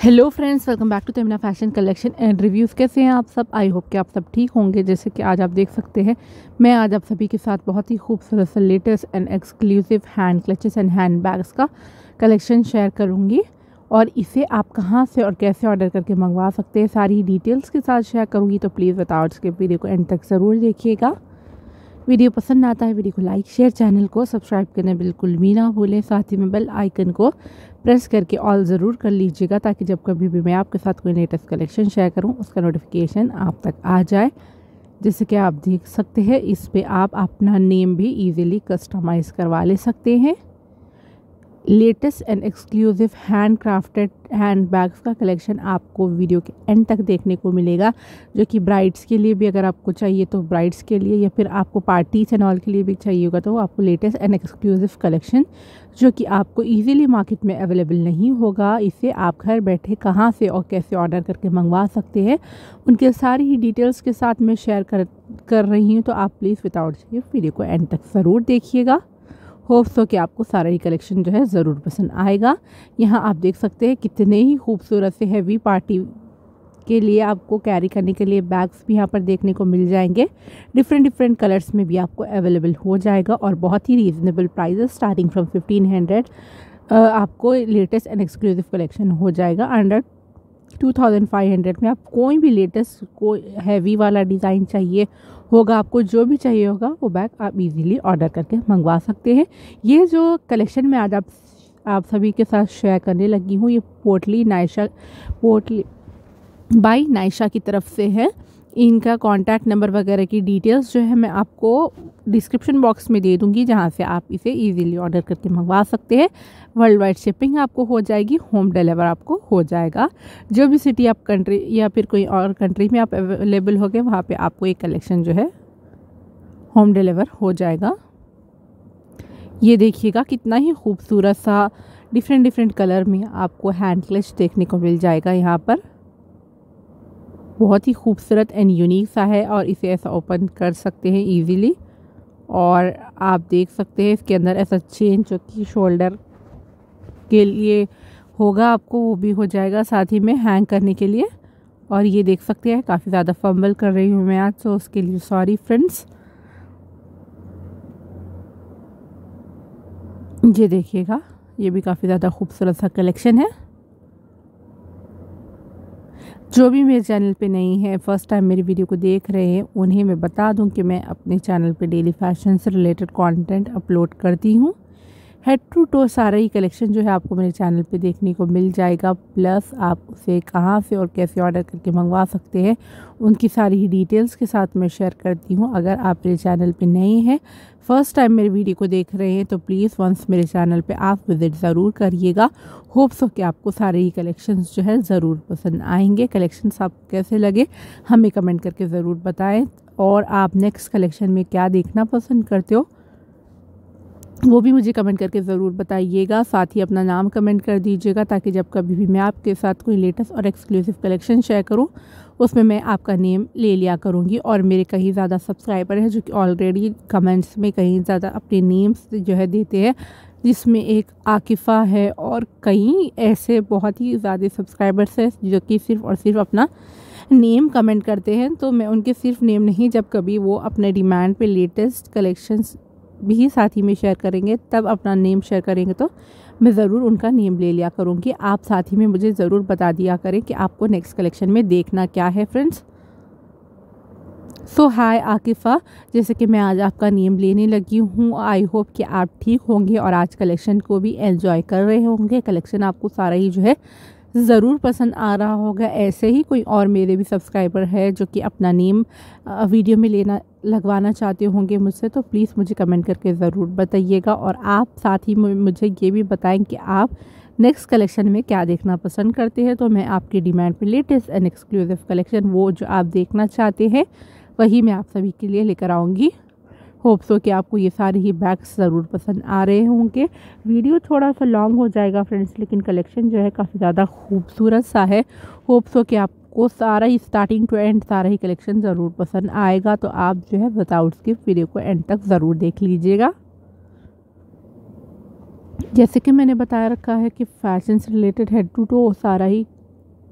Hello friends welcome back to Tamana fashion collection and reviews कैसे हैं आप सब? आई होप कि आप सब ठीक होंगे, जैसे कि आज आप देख सकते हैं। मैं आज आप सभी के साथ बहुत ही खूबसूरत सा latest and exclusive hand clutches and handbags का कलेक्शन शेयर करूँगी। और इसे आप कहाँ से और कैसे ऑर्डर करके मंगवा सकते हैं, सारी डिटेल्स के साथ शेयर करूँगी। तो प्लीज़ बताओ इसके वीडियो को एंड तक ज़रूर देखिएगा। वीडियो पसंद आता है, वीडियो को लाइक शेयर चैनल को सब्सक्राइब करना बिल्कुल भी ना भूलें। साथ ही में बेल आइकन को प्रेस करके ऑल ज़रूर कर लीजिएगा ताकि जब कभी भी मैं आपके साथ कोई लेटेस्ट कलेक्शन शेयर करूँ, उसका नोटिफिकेशन आप तक आ जाए। जैसे कि आप देख सकते हैं, इस पर आप अपना नेम भी ईज़िली कस्टमाइज़ करवा ले सकते हैं। Latest and exclusive handcrafted handbags का कलेक्शन आपको वीडियो के एंड तक देखने को मिलेगा, जो कि ब्राइड्स के लिए भी अगर आपको चाहिए तो ब्राइड्स के लिए, या फिर आपको पार्टीज़ एंड ऑल के लिए भी चाहिए होगा तो आपको लेटेस्ट एंड एक्सक्लूसिव कलेक्शन जो कि आपको इजीली मार्केट में अवेलेबल नहीं होगा, इसे आप घर बैठे कहाँ से और कैसे ऑर्डर करके मंगवा सकते हैं, उनके सारी ही डिटेल्स के साथ मैं शेयर कर कर रही हूँ तो आप प्लीज़ विदाउट वीडियो को एंड तक ज़रूर देखिएगा। होप्स हो कि आपको सारा ही कलेक्शन जो है ज़रूर पसंद आएगा। यहाँ आप देख सकते हैं कितने ही खूबसूरत से हैवी पार्टी के लिए आपको कैरी करने के लिए बैग्स भी यहाँ पर देखने को मिल जाएँगे। डिफरेंट डिफरेंट कलर्स में भी आपको अवेलेबल हो जाएगा और बहुत ही reasonable prices starting from fifteen hundred आपको लेटेस्ट एंड एक्सक्लूसिव कलेक्शन हो जाएगा under two thousand five hundred में आप कोई भी लेटेस्ट कोई हैवी वाला डिज़ाइन चाहिए होगा, आपको जो भी चाहिए होगा, वो बैग आप इजीली ऑर्डर करके मंगवा सकते हैं। ये जो कलेक्शन में आज आप आप सभी के साथ शेयर करने लगी हूँ, ये पोटली नायशा पोटली बाई नायशा की तरफ़ से है। इनका कॉन्टैक्ट नंबर वगैरह की डिटेल्स जो है मैं आपको डिस्क्रिप्शन बॉक्स में दे दूँगी, जहाँ से आप इसे इजीली ऑर्डर करके मंगवा सकते हैं। वर्ल्ड वाइड शिपिंग आपको हो जाएगी होम डिलीवर आपको हो जाएगा। जो भी सिटी आप कंट्री या फिर कोई और कंट्री में आप अवेलेबल हो गए, वहाँ पर आपको एक कलेक्शन जो है होम डिलीवर हो जाएगा। ये देखिएगा, कितना ही खूबसूरत सा डिफरेंट डिफरेंट कलर में आपको हैंड क्लच देखने को मिल जाएगा यहाँ पर। बहुत ही खूबसूरत एंड यूनिक सा है और इसे ऐसा ओपन कर सकते हैं इजीली और आप देख सकते हैं इसके अंदर ऐसा चेन जो कि शोल्डर के लिए होगा, आपको वो भी हो जाएगा साथ ही में हैंग करने के लिए और ये देख सकते हैं, काफ़ी ज़्यादा फंबल कर रही हूँ मैं आज तो उसके लिए सॉरी फ्रेंड्स ये देखिएगा, ये भी काफ़ी ज़्यादा खूबसूरत सा कलेक्शन है। जो भी मेरे चैनल पे नहीं है फ़र्स्ट टाइम मेरी वीडियो को देख रहे हैं, उन्हें मैं बता दूँ कि मैं अपने चैनल पे डेली फ़ैशन से रिलेटेड कंटेंट अपलोड करती हूँ। हेड टू टो सारा ही कलेक्शन जो है आपको मेरे चैनल पे देखने को मिल जाएगा। प्लस आप उसे कहाँ से और कैसे ऑर्डर करके मंगवा सकते हैं, उनकी सारी ही डिटेल्स के साथ मैं शेयर करती हूँ। अगर आप मेरे चैनल पे नए हैं फ़र्स्ट टाइम मेरे वीडियो को देख रहे हैं तो प्लीज़ वंस मेरे चैनल पे आप विज़िट ज़रूर करिएगा। होप्स हो कि आपको सारे ही कलेक्शंस जो है ज़रूर पसंद आएँगे। कलेक्शंस आपको कैसे लगे, हमें कमेंट करके ज़रूर बताएँ। और आप नेक्स्ट कलेक्शन में क्या देखना पसंद करते हो वो भी मुझे कमेंट करके ज़रूर बताइएगा। साथ ही अपना नाम कमेंट कर दीजिएगा ताकि जब कभी भी मैं आपके साथ कोई लेटेस्ट और एक्सक्लूसिव कलेक्शन शेयर करूँ, उसमें मैं आपका नेम ले लिया करूँगी और मेरे कहीं ज़्यादा सब्सक्राइबर हैं जो कि ऑलरेडी कमेंट्स में कहीं ज़्यादा अपने नेम्स जो है देते हैं, जिसमें एक आकिफ़ा है और कई ऐसे बहुत ही ज़्यादा सब्सक्राइबर्स हैं जो कि सिर्फ़ और सिर्फ़ अपना नेम कमेंट करते हैं। तो मैं उनके सिर्फ़ नेम नहीं, जब कभी वो अपने डिमांड पे लेटेस्ट कलेक्शंस भी साथ ही में शेयर करेंगे, तब अपना नेम शेयर करेंगे तो मैं ज़रूर उनका नेम ले लिया करूँगी। आप साथ ही में मुझे ज़रूर बता दिया करें कि आपको नेक्स्ट कलेक्शन में देखना क्या है फ्रेंड्स सो हाय आकिफ़ा। जैसे कि मैं आज आपका नेम लेने लगी हूँ आई होप कि आप ठीक होंगे और आज कलेक्शन को भी एंजॉय कर रहे होंगे। कलेक्शन आपको सारा ही जो है ज़रूर पसंद आ रहा होगा। ऐसे ही कोई और मेरे भी सब्सक्राइबर है जो कि अपना नेम वीडियो में लेना, लगवाना चाहते होंगे मुझसे तो प्लीज़ मुझे कमेंट करके ज़रूर बताइएगा और आप साथ ही मुझे ये भी बताएँ कि आप नेक्स्ट कलेक्शन में क्या देखना पसंद करते हैं। तो मैं आपकी डिमांड पे लेटेस्ट एंड एक्सक्लूसिव कलेक्शन, वो जो आप देखना चाहते हैं, वही मैं आप सभी के लिए लेकर आऊँगी। होप्स हो कि आपको ये सारे ही बैग्स ज़रूर पसंद आ रहे होंगे। वीडियो थोड़ा सा लॉन्ग हो जाएगा फ्रेंड्स लेकिन कलेक्शन जो है काफ़ी ज़्यादा खूबसूरत सा है। होप्स हो कि आपको सारा ही स्टार्टिंग टू एंड सारा ही कलेक्शन ज़रूर पसंद आएगा तो आप जो है विदाउट उसकी वीडियो को एंड तक ज़रूर देख लीजिएगा। जैसे कि मैंने बताया रखा है कि फ़ैशन से रिलेटेड हेड टू टो सारा ही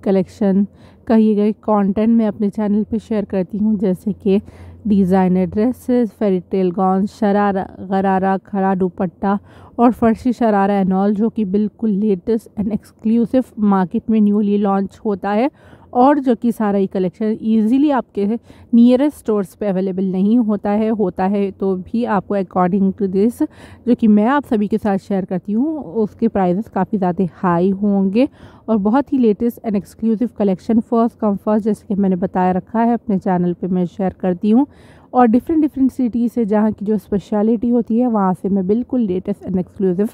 कलेक्शन कही गई कंटेंट मैं अपने चैनल पे शेयर करती हूँ, जैसे कि designer dresses fairy tale gowns sharara, gharara खरा दुपट्टा और फर्शी शरारा एनॉल, जो कि बिल्कुल लेटेस्ट एंड एक्सक्लूसिव मार्केट में न्यूली लॉन्च होता है। और जो कि सारा ही कलेक्शन इजीली आपके नियरेस्ट स्टोर्स पे अवेलेबल नहीं होता है होता है तो भी आपको अकॉर्डिंग टू दिस जो कि मैं आप सभी के साथ शेयर करती हूँ, उसके प्राइसेस काफ़ी ज़्यादा हाई होंगे और बहुत ही latest and exclusive collection first come first जैसे कि मैंने बताया रखा है, अपने चैनल पर मैं शेयर करती हूँ। और डिफरेंट डिफरेंट सिटी से जहाँ की जो स्पेशलिटी होती है, वहाँ से मैं बिल्कुल लेटेस्ट एंड एक्सक्लूसिव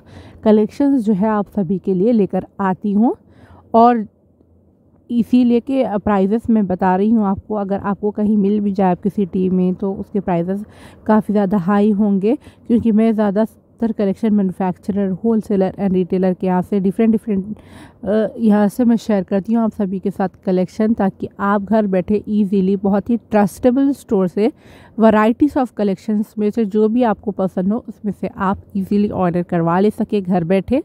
कलेक्शंस जो है आप सभी के लिए लेकर आती हूँ। और इसीलिए कि प्राइजेस मैं बता रही हूँ आपको, अगर आपको कहीं मिल भी जाए आपकी सिटी में तो उसके प्राइजेस काफ़ी ज़्यादा हाई होंगे, क्योंकि मैं ज़्यादातर collection manufacturer wholesaler and retailer के यहाँ से डिफरेंट डिफरेंट यहाँ से मैं शेयर करती हूँ आप सभी के साथ कलेक्शन ताकि आप घर बैठे ईजीली बहुत ही ट्रस्टेबल स्टोर से वैरायटीज़ ऑफ़ कलेक्शंस में से जो भी आपको पसंद हो, उसमें से आप इजीली ऑर्डर करवा ले सके घर बैठे।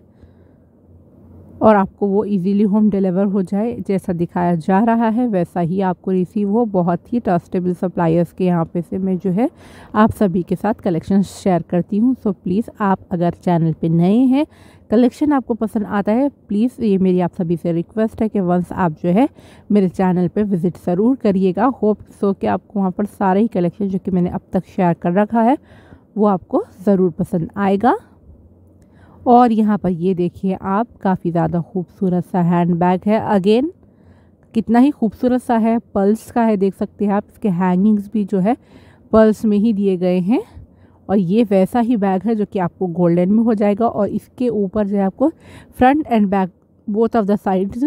और आपको वो इजीली होम डिलीवर हो जाए, जैसा दिखाया जा रहा है, वैसा ही आपको रिसीव हो बहुत ही ट्रस्टेबल सप्लायर्स के यहाँ पे से मैं जो है आप सभी के साथ कलेक्शन शेयर करती हूँ। सो प्लीज़ आप अगर चैनल पे नए हैं कलेक्शन आपको पसंद आता है प्लीज़ ये मेरी आप सभी से रिक्वेस्ट है कि वंस आप जो है मेरे चैनल पे विज़िट ज़रूर करिएगा। होप सो कि आपको वहाँ पर सारे ही कलेक्शन जो कि मैंने अब तक शेयर कर रखा है, वो आपको ज़रूर पसंद आएगा। और यहाँ पर ये देखिए आप, काफ़ी ज़्यादा खूबसूरत सा हैंड बैग है। अगेन, कितना ही खूबसूरत सा है पल्स का है, देख सकते हैं आप, इसके हैंगिंग्स भी जो है पल्स में ही दिए गए हैं। और ये वैसा ही बैग है जो कि आपको गोल्डन में हो जाएगा और इसके ऊपर जो है आपको front and back both of the sides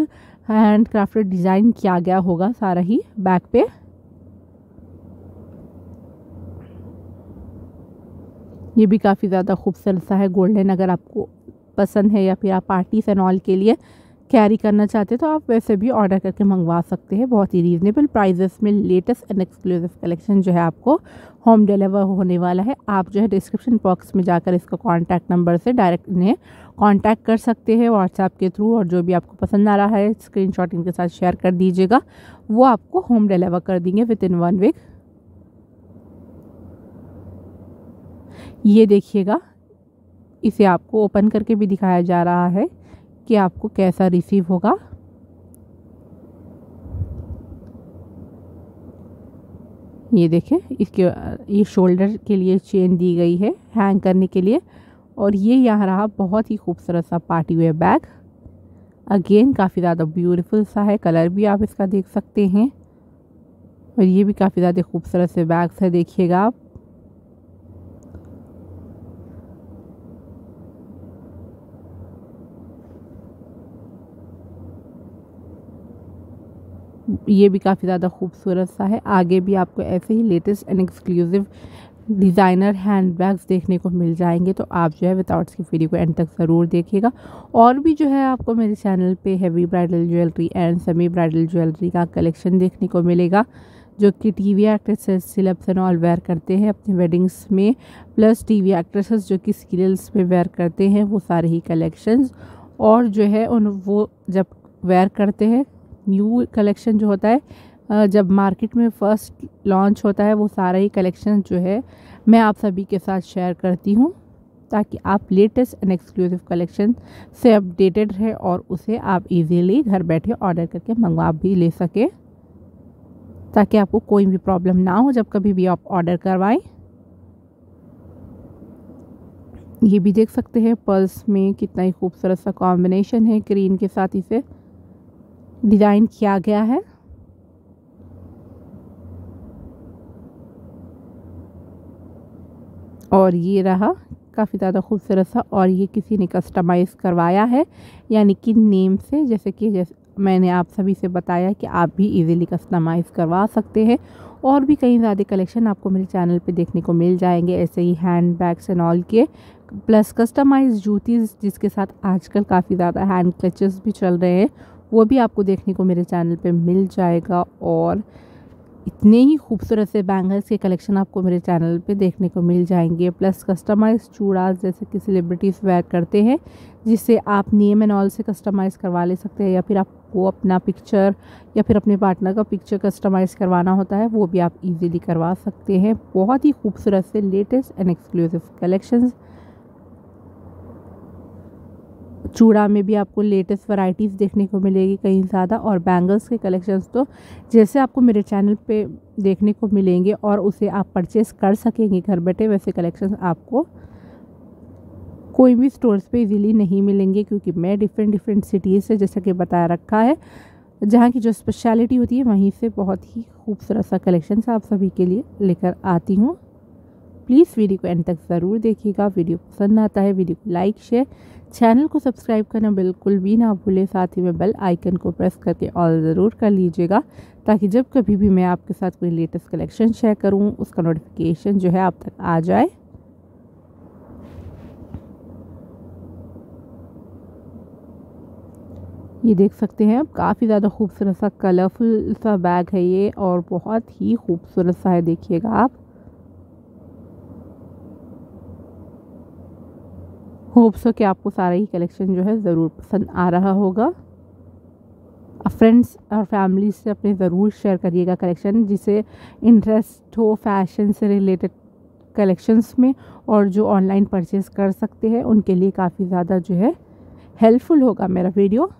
handcrafted design किया गया होगा सारा ही बैग पे। ये भी काफ़ी ज़्यादा खूबसूरत सा है गोल्डन अगर आपको पसंद है या फिर आप पार्टीज़ एंड ऑल के लिए कैरी करना चाहते हैं तो आप वैसे भी ऑर्डर करके मंगवा सकते हैं। बहुत ही रीज़नेबल प्राइजेस में लेटेस्ट एंड एक्सक्लूसिव कलेक्शन जो है आपको होम डिलीवर होने वाला है। आप जो है डिस्क्रिप्शन बॉक्स में जाकर इसका कॉन्टैक्ट नंबर से डायरेक्ट इन्हें कॉन्टैक्ट कर सकते हैं व्हाट्सएप के थ्रू और जो भी आपको पसंद आ रहा है स्क्रीन इनके साथ शेयर कर दीजिएगा। वो आपको होम डिलीवर कर देंगे विद इन वन वीक ये देखिएगा, इसे आपको ओपन करके भी दिखाया जा रहा है कि आपको कैसा रिसीव होगा। ये देखें, इसके, ये शोल्डर के लिए चेन दी गई है हैंग करने के लिए। और ये यहाँ रहा बहुत ही खूबसूरत सा पार्टी वेयर बैग अगेन काफ़ी ज़्यादा ब्यूटीफुल सा है कलर भी आप इसका देख सकते हैं। और ये भी काफ़ी ज़्यादा खूबसूरत से बैग्स है, देखिएगा आप। ये भी काफ़ी ज़्यादा खूबसूरत सा है। आगे भी आपको ऐसे ही latest and exclusive designer handbags देखने को मिल जाएँगे तो आप जो है विदाउट की वीडियो को एंड तक ज़रूर देखिएगा। और भी जो है आपको मेरे चैनल पे heavy bridal jewellery and semi bridal jewellery का कलेक्शन देखने को मिलेगा, जो कि TV actresses celebs and all wear करते हैं अपने वेडिंग्स में। प्लस टीवी एक्ट्रेसेस जो कि सीरियल्स में वेयर करते हैं, वो सारे ही कलेक्शंस और जो है उन वो जब वेयर करते हैं न्यू कलेक्शन जो होता है जब मार्केट में फ़र्स्ट लॉन्च होता है, वो सारा ही कलेक्शन जो है, मैं आप सभी के साथ शेयर करती हूँ, ताकि आप लेटेस्ट एंड एक्सक्लूसिव कलेक्शन से अपडेटेड रहे और उसे आप इजीली घर बैठे ऑर्डर करके मंगवा भी ले सके, ताकि आपको कोई भी प्रॉब्लम ना हो जब कभी भी आप ऑर्डर करवाएँ। ये भी देख सकते हैं पर्ल्स में कितना ही खूबसूरत सा कॉम्बिनेशन है ग्रीन के साथ इसे डिज़ाइन किया गया है। और ये रहा काफ़ी ज़्यादा खूबसूरत सा और ये किसी ने कस्टमाइज़ करवाया है, यानी कि नेम से, जैसे कि जैसे, मैंने आप सभी से बताया कि आप भी इजीली कस्टमाइज़ करवा सकते हैं। और भी कई ज़्यादा कलेक्शन आपको मेरे चैनल पे देखने को मिल जाएँगे, ऐसे ही हैंड बैग्स एंड ऑल के। प्लस कस्टमाइज जूतीज़ जिसके साथ आजकल काफ़ी ज़्यादा हैंड क्लचेस भी चल रहे हैं। वो भी आपको देखने को मेरे चैनल पे मिल जाएगा और इतने ही खूबसूरत से बैंगल्स के कलेक्शन आपको मेरे चैनल पे देखने को मिल जाएँगे। प्लस कस्टमाइज चूड़ा जैसे कि सेलिब्रिटीज़ वेयर करते हैं जिससे आप नियम एंड ऑल से कस्टमाइज़ करवा ले सकते हैं या फिर आपको अपना पिक्चर या फिर अपने पार्टनर का पिक्चर कस्टमाइज़ करवाना होता है, वो भी आप इजीली करवा सकते हैं। बहुत ही खूबसूरत से लेटेस्ट एंड एक्सक्लूसिव कलेक्शंस चूड़ा में भी आपको लेटेस्ट वैरायटीज़ देखने को मिलेगी कहीं ज़्यादा और बैंगल्स के कलेक्शंस तो जैसे आपको मेरे चैनल पे देखने को मिलेंगे और उसे आप परचेस कर सकेंगे घर बैठे, वैसे कलेक्शंस आपको कोई भी स्टोर्स पे इजीली नहीं मिलेंगे क्योंकि मैं डिफरेंट डिफरेंट सिटीज़ से जैसा कि बताया रखा है। जहाँ की जो स्पेशलिटी होती है, वहीं से बहुत ही खूबसूरत सा कलेक्शन आप सभी के लिए लेकर आती हूँ। प्लीज़ वीडियो को एंड तक ज़रूर देखिएगा। वीडियो पसंद आता है वीडियो को लाइक शेयर चैनल को सब्सक्राइब करना बिल्कुल भी ना भूलें। साथ ही में बेल आइकन को प्रेस करके ऑल ज़रूर कर लीजिएगा, ताकि जब कभी भी मैं आपके साथ कोई लेटेस्ट कलेक्शन शेयर करूँ, उसका नोटिफिकेशन जो है आप तक आ जाए। ये देख सकते हैं आप, काफ़ी ज़्यादा खूबसूरत सा कलरफुल सा बैग है ये, और बहुत ही खूबसूरत सा है, देखिएगा आप। होप्स हो कि आपको सारा ही कलेक्शन जो है ज़रूर पसंद आ रहा होगा। फ्रेंड्स और फैमिली से अपने ज़रूर शेयर करिएगा कलेक्शन जिसे इंटरेस्ट हो फ़ैशन से रिलेटेड कलेक्शंस में और जो ऑनलाइन परचेज़ कर सकते हैं, उनके लिए काफ़ी ज़्यादा जो है हेल्पफुल होगा मेरा वीडियो